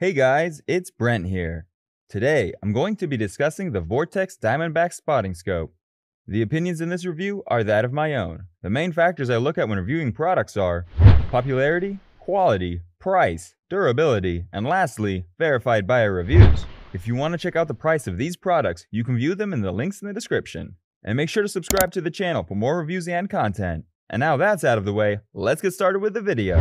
Hey guys, it's Brent here. Today, I'm going to be discussing the Vortex Diamondback Spotting Scope. The opinions in this review are that of my own. The main factors I look at when reviewing products are popularity, quality, price, durability, and lastly, verified buyer reviews. If you want to check out the price of these products, you can view them in the links in the description. And make sure to subscribe to the channel for more reviews and content. And now that's out of the way, let's get started with the video.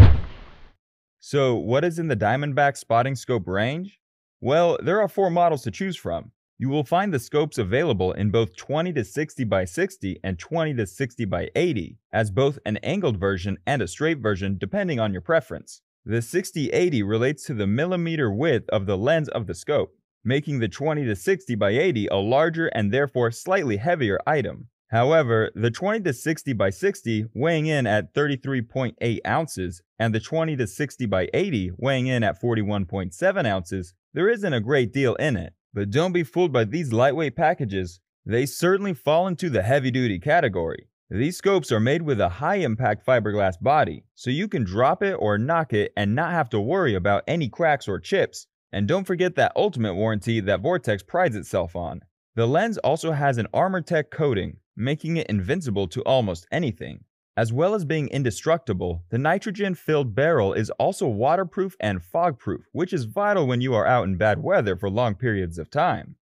So what is in the Diamondback spotting scope range? Well, there are four models to choose from. You will find the scopes available in both 20 to 60 by 60 and 20 to 60 by 80, as both an angled version and a straight version depending on your preference. The 60-80 relates to the millimeter width of the lens of the scope, making the 20 to 60 by 80 a larger and therefore slightly heavier item. However, the 20 to 60 by 60 weighing in at 33.8 ounces and the 20 to 60 by 80 weighing in at 41.7 ounces, there isn't a great deal in it. But don't be fooled by these lightweight packages. They certainly fall into the heavy duty category. These scopes are made with a high impact fiberglass body, so you can drop it or knock it and not have to worry about any cracks or chips. And don't forget that ultimate warranty that Vortex prides itself on. The lens also has an ArmorTech coating, making it invincible to almost anything. As well as being indestructible, the nitrogen-filled barrel is also waterproof and fog-proof, which is vital when you are out in bad weather for long periods of time.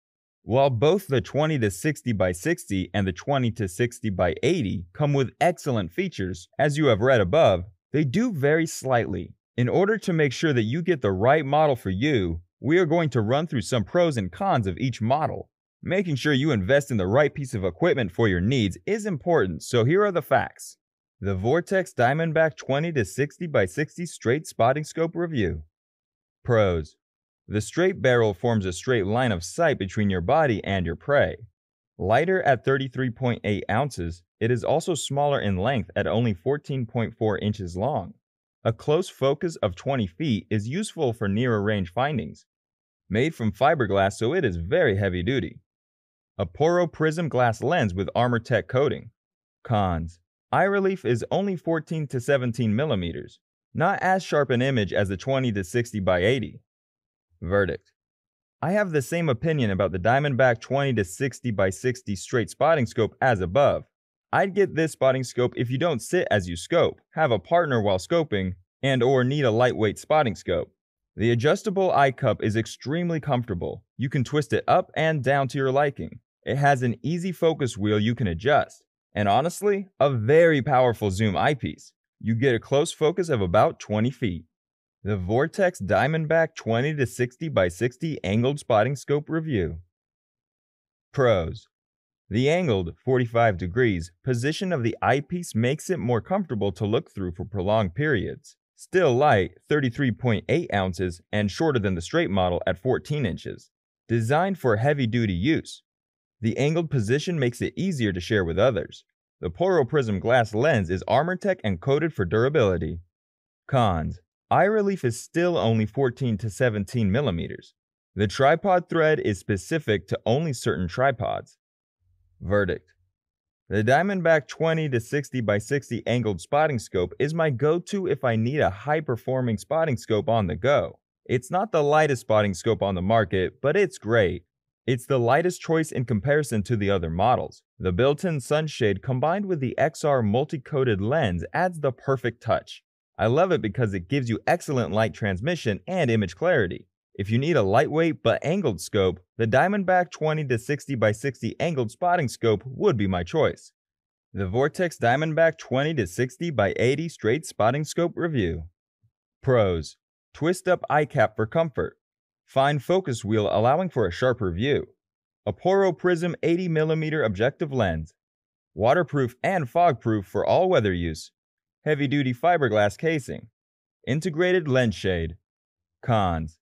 While both the 20 to 60 by 60 and the 20 to 60 by 80 come with excellent features, as you have read above, they do vary slightly. In order to make sure that you get the right model for you, we are going to run through some pros and cons of each model. Making sure you invest in the right piece of equipment for your needs is important, so here are the facts. The Vortex Diamondback 20 to 60 by 60 straight spotting scope review. Pros. The straight barrel forms a straight line of sight between your body and your prey. Lighter at 33.8 ounces, it is also smaller in length at only 14.4 inches long. A close focus of 20 feet is useful for nearer range findings. Made from fiberglass so it is very heavy duty. A Poro Prism glass lens with ArmorTech coating. Cons. Eye relief is only 14 to 17 millimeters, not as sharp an image as the 20 to 60 by 80. Verdict. I have the same opinion about the Diamondback 20 to 60 by 60 straight spotting scope as above. I'd get this spotting scope if you don't sit as you scope, have a partner while scoping, and or need a lightweight spotting scope. The adjustable eye cup is extremely comfortable. You can twist it up and down to your liking. It has an easy focus wheel you can adjust, and honestly, a very powerful zoom eyepiece. You get a close focus of about 20 feet. The Vortex Diamondback 20 to 60 by 60 angled spotting scope review. Pros. The angled 45 degrees position of the eyepiece makes it more comfortable to look through for prolonged periods. Still light, 33.8 ounces, and shorter than the straight model at 14 inches. Designed for heavy duty use, the angled position makes it easier to share with others. The Poro Prism glass lens is ArmorTech and coated for durability. Cons. Eye relief is still only 14 to 17 millimeters. The tripod thread is specific to only certain tripods. Verdict. The Diamondback 20 to 60 by 60 angled spotting scope is my go-to if I need a high-performing spotting scope on the go. It's not the lightest spotting scope on the market, but it's great. It's the lightest choice in comparison to the other models. The built-in sunshade combined with the XR multi-coated lens adds the perfect touch. I love it because it gives you excellent light transmission and image clarity. If you need a lightweight but angled scope, the Diamondback 20 to 60 by 60 angled spotting scope would be my choice. The Vortex Diamondback 20 to 60 by 80 straight spotting scope review. Pros: Twist up eye cap for comfort. Fine focus wheel allowing for a sharper view. A Poro Prism 80mm objective lens. Waterproof and fogproof for all weather use. Heavy duty fiberglass casing. Integrated lens shade. Cons.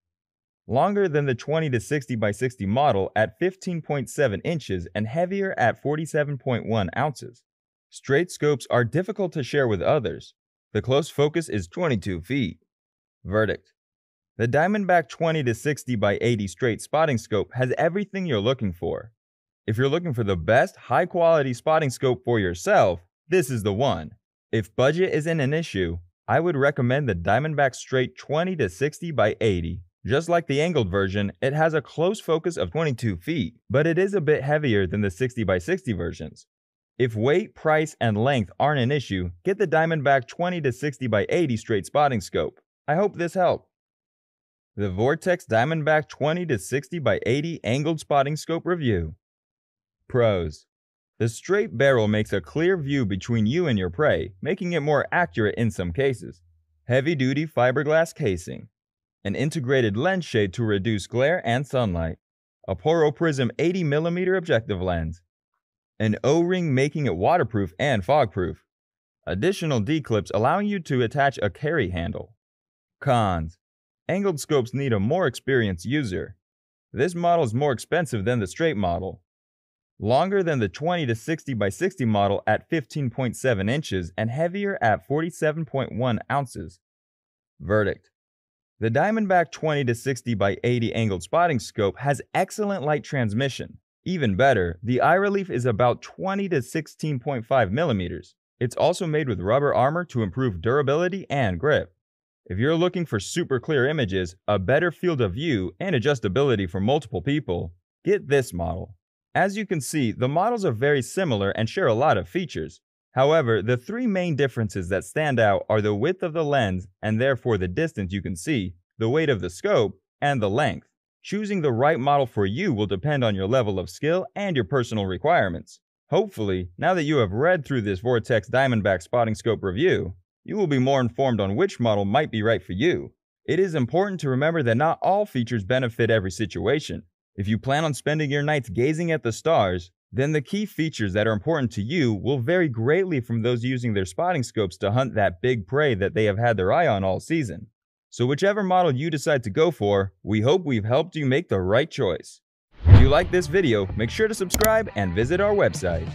Longer than the 20 to 60 by 60 model at 15.7 inches and heavier at 47.1 ounces. Straight scopes are difficult to share with others. The close focus is 22 feet. Verdict. The Diamondback 20 to 60 by 80 straight spotting scope has everything you're looking for. If you're looking for the best high quality spotting scope for yourself, this is the one. If budget isn't an issue, I would recommend the Diamondback Straight 20 to 60 by 80. Just like the angled version, it has a close focus of 22 feet, but it is a bit heavier than the 60 by 60 versions. If weight, price, and length aren't an issue, get the Diamondback 20 to 60 by 80 straight spotting scope. I hope this helped. The Vortex Diamondback 20 to 60 by 80 angled spotting scope review. Pros. The straight barrel makes a clear view between you and your prey, making it more accurate in some cases. Heavy-duty fiberglass casing. An integrated lens shade to reduce glare and sunlight. A Poro Prism 80mm objective lens an O-ring making it waterproof and fog-proof, additional D-clips allowing you to attach a carry handle. Cons. Angled scopes need a more experienced user. This model is more expensive than the straight model. Longer than the 20 to 60 by 60 model at 15.7 inches and heavier at 47.1 ounces. Verdict. The Diamondback 20 to 60 by 80 angled spotting scope has excellent light transmission, even better, the eye relief is about 20 to 16.5 millimeters. It's also made with rubber armor to improve durability and grip. If you're looking for super clear images, a better field of view, and adjustability for multiple people, get this model. As you can see, the models are very similar and share a lot of features. However, the three main differences that stand out are the width of the lens and therefore the distance you can see, the weight of the scope, and the length. Choosing the right model for you will depend on your level of skill and your personal requirements. Hopefully, now that you have read through this Vortex Diamondback Spotting Scope review, you will be more informed on which model might be right for you. It is important to remember that not all features benefit every situation. If you plan on spending your nights gazing at the stars, then the key features that are important to you will vary greatly from those using their spotting scopes to hunt that big prey that they have had their eye on all season. So whichever model you decide to go for, we hope we've helped you make the right choice. If you like this video, make sure to subscribe and visit our website.